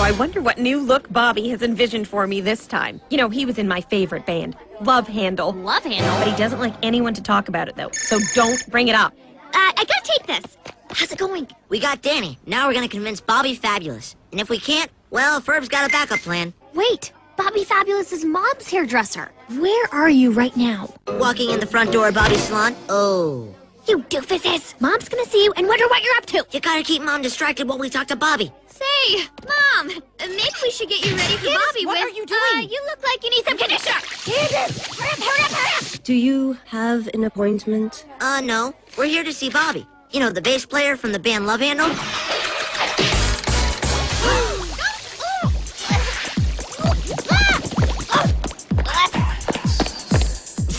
So I wonder what new look Bobbi has envisioned for me this time. You know, he was in my favorite band, Love Handle. Love handle. But he doesn't like anyone to talk about it, though. So don't bring it up. Uh, I gotta take this. How's it going? We got Danny. Now we're gonna convince Bobbi Fabulous. And if we can't, well, Ferb's got a backup plan. Wait, Bobbi Fabulous's mom's hairdresser. Where are you right now? Walking in the front door of Bobbi's salon. Oh. You doofuses! Mom's gonna see you and wonder what you're up to. You gotta keep Mom distracted while we talk to Bobbi. Say, Mom, uh, maybe we should get you ready for Candace, Bobbi what with. are you doing? Uh, you look like you need some conditioner. Candace, hurry up, hurry up, hurry up! Do you have an appointment? Uh, no. We're here to see Bobbi. You know, the bass player from the band Love Handle?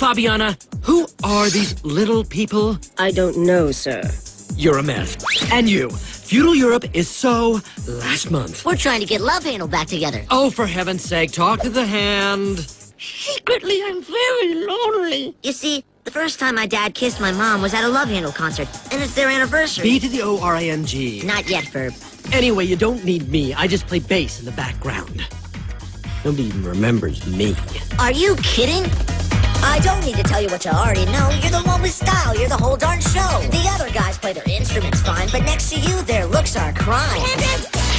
Fabiana, who are these little people? I don't know, sir. You're a mess. And you. Feudal Europe is so last month. We're trying to get Love Handle back together. Oh, for heaven's sake, talk to the hand. Secretly, I'm very lonely. You see, the first time my dad kissed my mom was at a Love Handle concert, and it's their anniversary. B to the O R I N G. Not yet, Ferb. Anyway, you don't need me. I just play bass in the background. Nobody even remembers me. Are you kidding? I don't need to tell you what you already know. You're the one with style. You're the whole darn show. The other guys play their instruments fine, but next to you, their looks are a crime.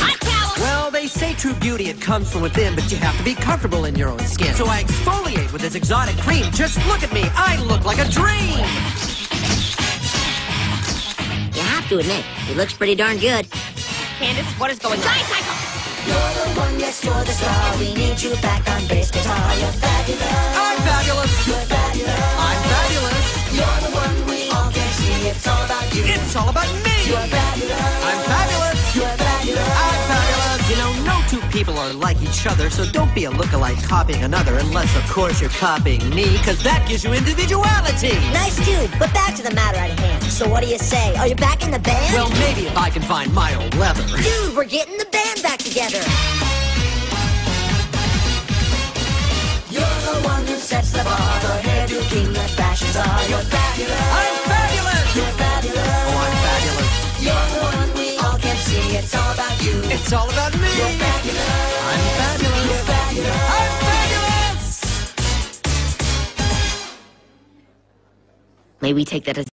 Hot towel! Well, they say true beauty, it comes from within, but you have to be comfortable in your own skin. So I exfoliate with this exotic cream. Just look at me. I look like a dream. You have to admit, he looks pretty darn good. Candace, what is going on? Tricycle! You're the one, yes, you're the star. We need you back on bass guitar. You're fabulous. I'm fabulous. You're fabulous. I'm fabulous. You're the one we all can see. It's all about you. It's all about me. Two people are like each other, so don't be a lookalike copying another, unless, of course, you're copying me, because that gives you individuality. Nice dude, but back to the matter at hand. So what do you say? Are you back in the band? Well, maybe if I can find my old leather. Dude, we're getting the band back together. You're the one who sets the bar, the hairdo king that fashions are. You're fabulous. I'm fabulous. You're fabulous. Oh, I'm fabulous. You're the one we all can see. It's all about you. It's all about me. May we take that as